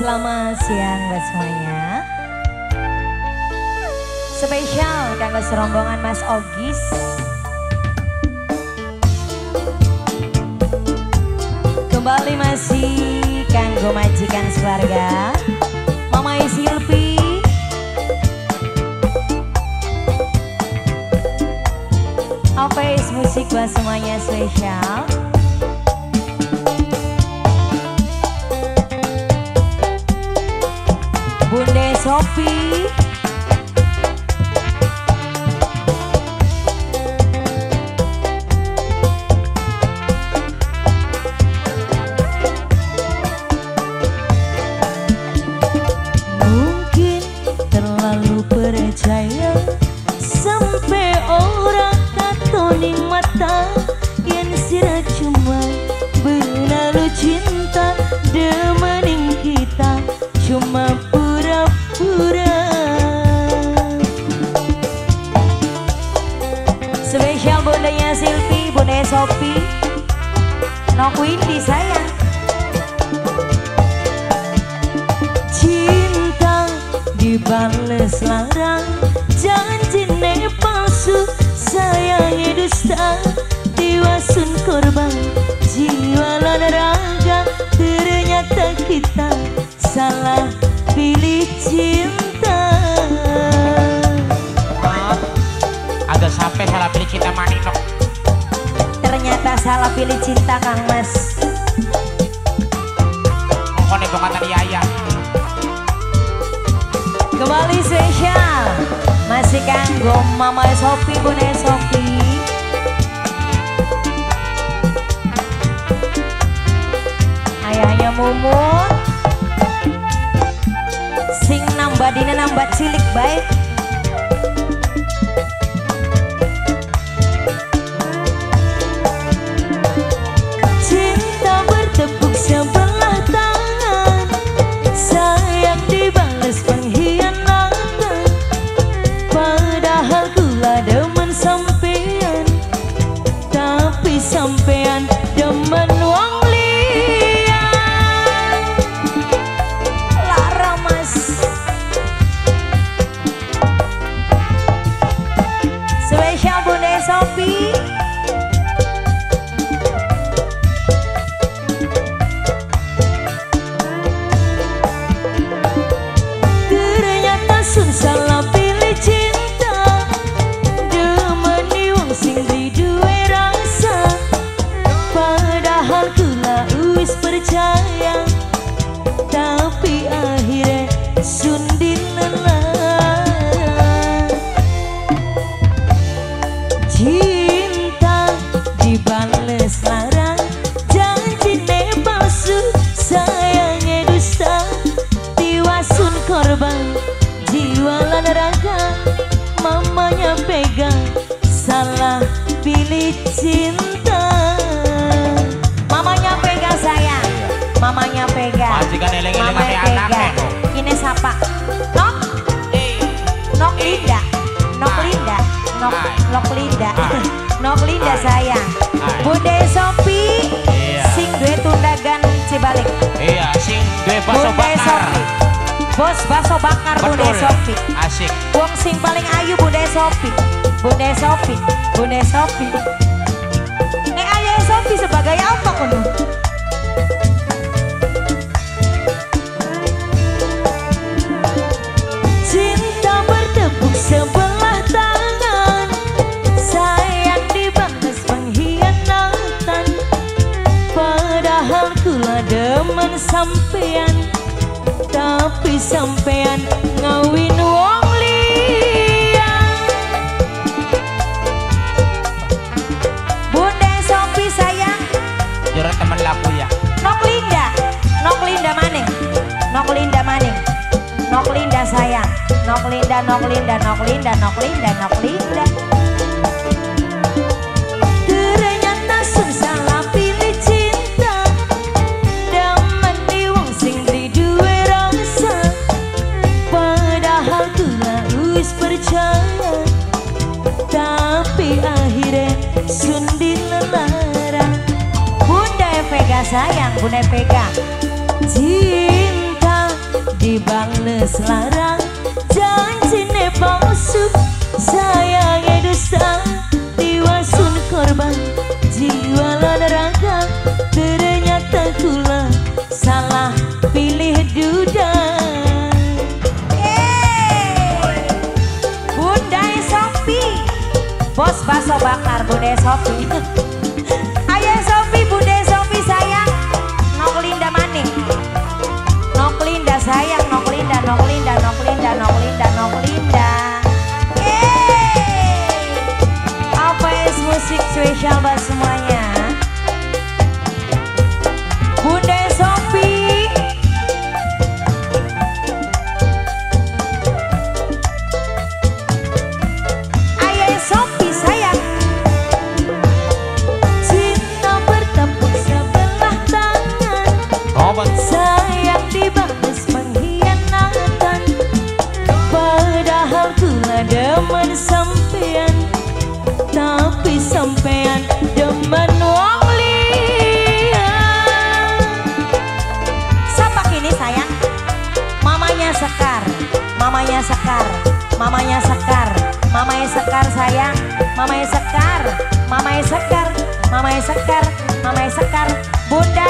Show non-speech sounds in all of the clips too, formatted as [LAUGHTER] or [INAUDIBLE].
Selamat siang buat semuanya. Spesial kanggo serombongan Mas Ogis. Kembali masih kanggo majikan sekeluarga. Mama Silvi. Apes musik buat semuanya spesial. Bunda Mungkin terlalu percaya Sampai orang katoning mata Yang sirah cuma benalu cinta Demening Windy sayang. Cinta dibales larang. Janji palsu sayangnya dusta. Diwasun korban jiwa dan raga. Ternyata kita salah pilih cinta. Agak sampai salah pilih cinta maninok salah pilih cinta Kang Mas. Kata dia ayah. Kembali spesial. Masih kanggo Mama Sopi, Bunda Sopi Ayahnya Mumut Sing nambah dina nambah cilik baik jiwa lan raga Mamanya pegang salah pilih cinta. Mamanya pegang sayang. Mamanya pegang Majikan eleng-eleng ame anaknya, Ini siapa? Nok? Nok Linda. Nok. Linda. Nok. Nok Linda. [LAUGHS] Nok Linda sayang. Bude Sopi. Iya. Sing duwe tundagan Cibalik. Iya sing bakar. Sopi Bos baso bakar betul. Sopi asik. Wong sing paling ayu Bude Sopi Bude Sopi Bude Sopi Eh ayah Sopi sebagai apa kuno? Cinta bertepuk sebelah tangan. Sayang dibales pengkhianatan. Padahal kula demen sampean Tapi sampean ngawin wong liyan Bunda Sopi sayang. Jurat teman laku ya. Nok Linda. Nok Linda maning. Nok Linda maning. Nok Linda sayang. Nok Linda Nok Linda Nok Linda Nok Linda Nok Linda. Ternyata Tapi akhirnya sun dilarang Bunda Vega sayang Bunda Vega Cinta dibales larang janji ne palsu sayangnya dusta diwasun korban jiwa lan raga ternyata kula salah pilih duda Bos baso bakar Bunda Sofi Ayah Sofi Bunda Sofi sayang. Nok Linda maning Nok Linda sayang. Nok Linda Nok Linda Nok Linda Nok Linda Nok Linda. Yeay Apa es musik spesial buat semuanya Mamanya Sekar. Mamanya Sekar sayang. Mamanya Sekar. Mamanya Sekar. Mamanya Sekar. Mamanya Sekar. Bunda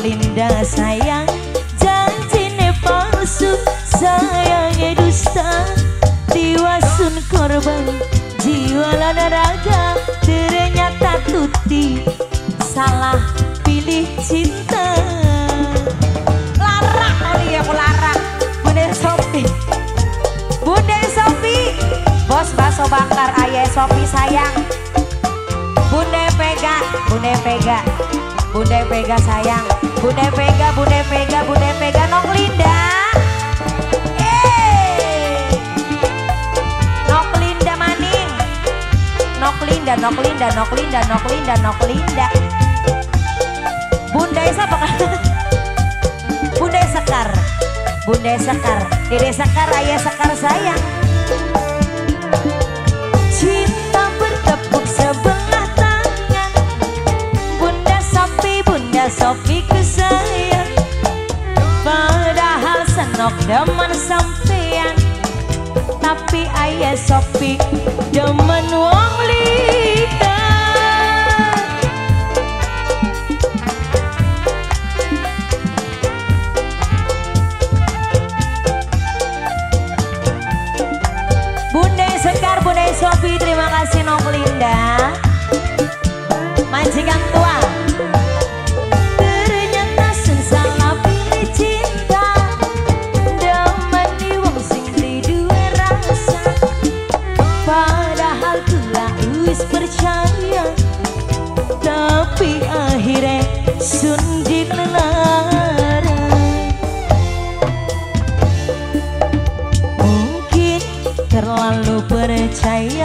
Linda sayang. Janjine palsu Sayangnya dusta. Diwasun korban Jiwa lan raga. Ternyata tuti Salah pilih cinta. Larak kali ya aku larak. Bunda Sofi Bunda Sofi Bos baso bakar ayah Sofi sayang. Bunda Vega Bunda Vega. Bunda Vega sayang Bunda Vega Bunda Vega Bunda Vega Nok Linda. Eh. Maning. Nok Linda Nok Linda Nok Bunda kan [LAUGHS] Bunda Sekar Bunda Sekar Dede Sekar Ayah Sekar sayang. Cinta bertepuk sebelah tangan. Bunda Sofi, Bunda Sofi Senok demen sampean Tapi ayah Sofi demen wong liya Bunda Sekar, Bunda Sofi, terima kasih Nong Linda. Majikan tua. Wis percaya. Tapi akhirnya sun dilarang. Mungkin terlalu percaya